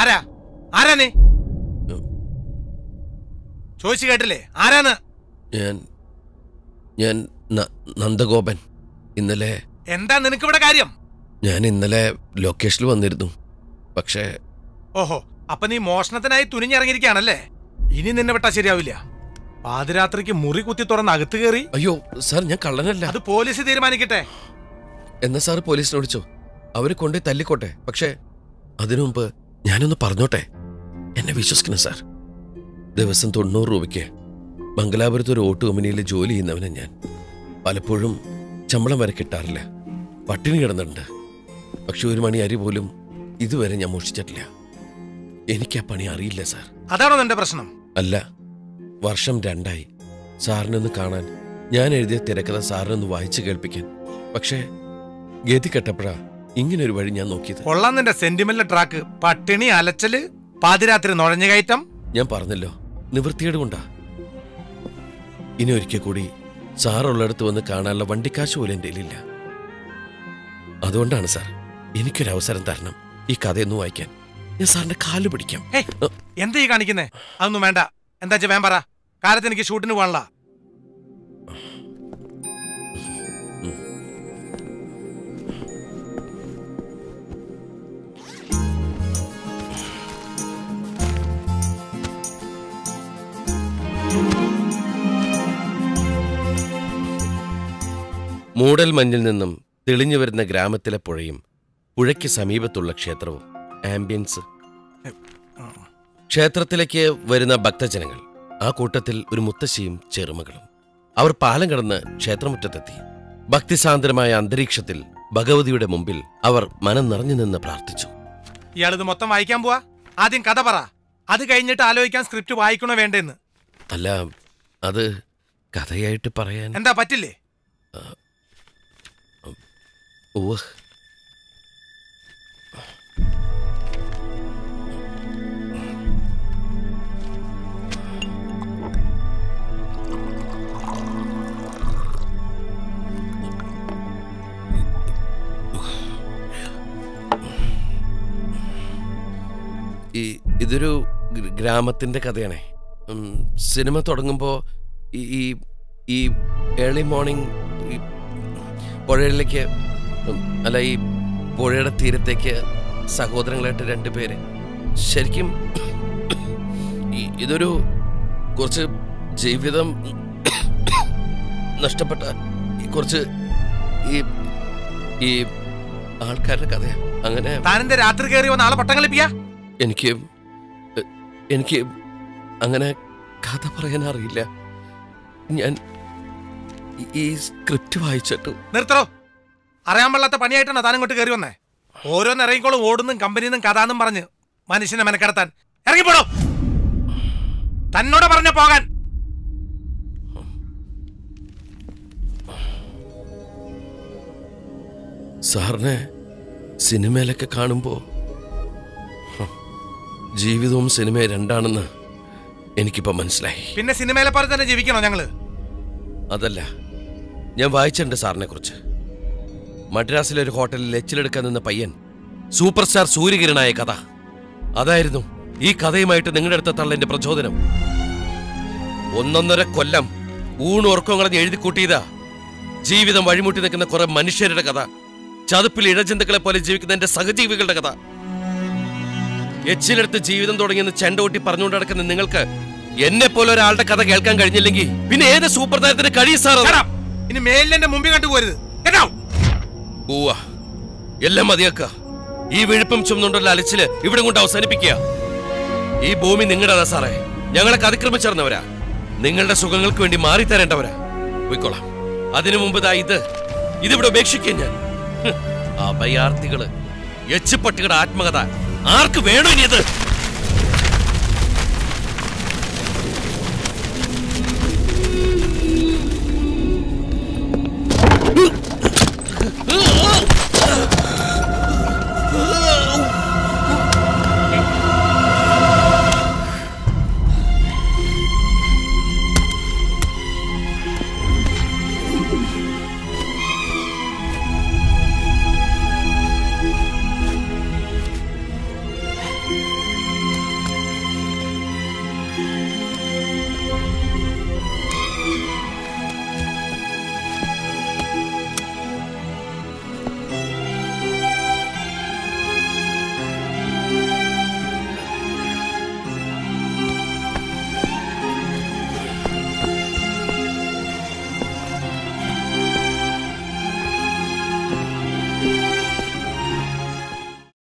ആരാ? ആരാനേ ചോദിച്ചു കേട്ടില്ലേ? ആരാന്ന്? ഞാൻ ഞാൻ നന്ദഗോപൻ. ഇന്നലെ എന്താ നിനക്ക് ഇവിടെ കാര്യം? ഞാൻ ഇന്നലെ ലൊക്കേഷനിൽ വന്നിരുന്നു. പക്ഷേ ഓഹോ അപ്പൊ നീ മോഷണത്തിനായി തുനിഞ്ഞിറങ്ങിയിരിക്കുകയാണല്ലേ? ഇനി നിന്നെ വിട്ടാ ശരിയാവില്ല. പാതിരാത്രിക്ക് മുറി കുത്തി തുറന്ന് അകത്ത് കയറി. അയ്യോ സാർ ഞാൻ കള്ളനല്ല. അത് പോലീസ് തീരുമാനിക്കട്ടെ. എന്നാ സാർ പോലീസിനെ വിളിച്ചോ? അവർ കൊണ്ടുപോയി തല്ലിക്കോട്ടെ. പക്ഷേ അതിനു മുമ്പ് ഞാനൊന്ന് പറഞ്ഞോട്ടെ? എന്നെ വിശ്വസിക്കണം സാർ. ദിവസം തൊണ്ണൂറ് രൂപയ്ക്ക് മംഗലാപുരത്ത് ഒരു ഓട്ടു കമ്പനിയിൽ ജോലി ചെയ്യുന്നവനാണ് ഞാൻ. പലപ്പോഴും ശമ്പളം വരെ കിട്ടാറില്ല. പട്ടിണി കിടന്നിട്ടുണ്ട്. പക്ഷെ ഒരു മണി അരി പോലും ഇതുവരെ ഞാൻ മോഷിച്ചിട്ടില്ല എനിക്ക് ആ പണി അറിയില്ല സാർ. അതാണോ എന്റെ പ്രശ്നം? അല്ല. വർഷം രണ്ടായി. സാറിനൊന്ന് കാണാൻ. ഞാൻ എഴുതിയ തിരക്കഥ സാറിനൊന്ന് വായിച്ചു കേൾപ്പിക്കാൻ. പക്ഷേ ഗതി കെട്ടപ്പോഴാ ഇങ്ങനൊരു വഴി ഞാൻ നോക്കിയത്. കൊള്ളാം നിന്റെ സെന്റിമെന്റൽ ട്രാക്ക് പട്ടിണി അലച്ചൽ പാതിരാത്രി നുഴഞ്ഞു കയറ്റം. ഞാൻ പറഞ്ഞല്ലോ നിവൃത്തിയുടെ കൊണ്ടാ. ഇനി ഒരിക്കൽ കൂടി സാറുള്ളടത്ത് വന്ന് കാണാനുള്ള വണ്ടിക്കാശ് പോലും എന്റെ ഇല്ല അതുകൊണ്ടാണ് സാർ എനിക്കൊരു അവസരം തരണം ഈ കഥയൊന്നും വായിക്കാൻ. ഞാൻ സാറിന്റെ കാൽ പിടിക്കാം. എന്താ ഈ കാണിക്കുന്നേ? അതൊന്നും വേണ്ട. എന്താ വെച്ചാ വേം പറ. കാലത്ത് എനിക്ക് ഷൂട്ടിന് പോകാനുള്ള. മൂടൽ മഞ്ഞിൽ നിന്നും തെളിഞ്ഞു വരുന്ന ഗ്രാമത്തിലെ പുഴയും പുഴയ്ക്ക് സമീപത്തുള്ള ക്ഷേത്രവും ആംബിയൻസ് ക്ഷേത്രത്തിലേക്ക് വരുന്ന ഭക്തജനങ്ങൾ ആ കൂട്ടത്തിൽ ഒരു മുത്തശ്ശിയും ചെറുമകളും. അവർ പാലം കടന്ന് ക്ഷേത്രമുറ്റത്തെത്തി. ഭക്തിസാന്ദ്രമായ അന്തരീക്ഷത്തിൽ ഭഗവതിയുടെ മുമ്പിൽ അവർ മനം നിറഞ്ഞു നിന്ന് പ്രാർത്ഥിച്ചു. ഇയാളിത് മൊത്തം വായിക്കാൻ പോവാ? ആദ്യം കഥ പറ. അത് കഴിഞ്ഞിട്ട് ആലോചിക്കാൻ സ്ക്രിപ്റ്റ് വായിക്കണോ വേണ്ടെന്ന്. അല്ല അത് കഥയായിട്ട് പറയാൻ എന്താ പറ്റില്ലേ? ഉവ്വ്. ഇതൊരു ഗ്രാമത്തിന്റെ കഥയാണേ. സിനിമ തുടങ്ങുമ്പോൾ ഈ ഈ- ഏർലി മോർണിംഗ് ഈ പുഴയിലേക്ക് അല്ല ഈ പുഴയുടെ തീരത്തേക്ക് സഹോദരങ്ങളായിട്ട് രണ്ട് പേര്. ശരിക്കും ഇതൊരു കുറച്ച് ജീവിതം നഷ്ടപ്പെട്ട കുറച്ച് ഈ ഈ ആൾക്കാരുടെ കഥയാണ് അങ്ങനെ താനെന്റെ രാത്രി കയറി വന്ന ആളെ പട്ടം കളിപ്പിക്കാ? എനിക്ക് എനിക്ക് അങ്ങനെ കഥ പറയാൻ അറിയില്ല. ഞാൻ ഈ- ഈ സ്ക്രിപ്റ്റ് വായിച്ചിട്ട് നിർത്തറോ അറിയാൻ പാടില്ലാത്ത പണിയായിട്ടാണ് താൻ ഇങ്ങോട്ട് കയറി വന്നേ. ഓരോന്ന് ഇറങ്ങിക്കോളും ഓടുന്നും കമ്പനിന്നും കഥാന്നും പറഞ്ഞ് മനുഷ്യനെ മെനക്കെടുത്താൻ. ഇറങ്ങിപ്പോടോ. തന്നോട് പറഞ്ഞ പോകാൻ. സാറിനെ സിനിമയിലൊക്കെ കാണുമ്പോൾ ജീവിതവും സിനിമയും രണ്ടാണെന്ന് എനിക്കിപ്പോൾ മനസ്സിലായി. പിന്നെ സിനിമയിലെ പോലെ തന്നെ ജീവിക്കണോ ഞങ്ങൾ? അതല്ല. ഞാൻ വായിച്ചിട്ടുണ്ട് സാറിനെ കുറിച്ച്. മദ്രാസിലെ ഒരു ഹോട്ടലിൽ എച്ചിലെടുക്കാൻ നിന്ന പയ്യൻ സൂപ്പർ സ്റ്റാർ സൂര്യകിരണായ കഥ. അതായിരുന്നു ഈ കഥയുമായിട്ട് നിങ്ങളുടെ അടുത്ത തള്ളന്റെ പ്രചോദനം. ഒന്നൊന്നര കൊല്ലം ഊണുറക്കം കളഞ്ഞ് എഴുതി കൂട്ടിയതാ ജീവിതം വഴിമുട്ടി നിൽക്കുന്ന കുറെ മനുഷ്യരുടെ കഥ. ചതുപ്പിൽ ഇഴജന്തുക്കളെ പോലെ ജീവിക്കുന്ന എന്റെ സഹജീവികളുടെ കഥ. എച്ചിലെടുത്ത് ജീവിതം തുടങ്ങിയെന്ന് ചെണ്ടോട്ടി പറഞ്ഞുകൊണ്ട് നടക്കുന്ന നിങ്ങൾക്ക് എന്നെ പോലെ ഒരാളുടെ കഥ കേൾക്കാൻ കഴിഞ്ഞില്ലെങ്കിൽ പിന്നെ ഏത് സൂപ്പർ താരത്തിന് കഴിയും സാർ. ഇനി മേലിന്റെ മുമ്പിൽ കണ്ടുപോരുത്. ഉവ്വ. എല്ലാം മതിയാക്ക. ഈ വിഴുപ്പും ചുമന്നുകൊണ്ടുള്ള അലച്ചിൽ ഇവിടെ കൊണ്ട് അവസാനിപ്പിക്കുക. ഈ ഭൂമി നിങ്ങളുടെ സാറേ. ഞങ്ങളെ അതിക്രമിച്ചറിഞ്ഞവരാ നിങ്ങളുടെ സുഖങ്ങൾക്ക് വേണ്ടി മാറി തരേണ്ടവരാ. പോയിക്കോളാം. അതിനു മുമ്പ് ദാ ഇത്. ഇതിവിടെ ഉപേക്ഷിക്കുക ഞാൻ. അഭയാർത്ഥികൾ. എച്ചുപട്ടികളുടെ ആത്മകഥ. ആർക്ക് വേണോ ഇനി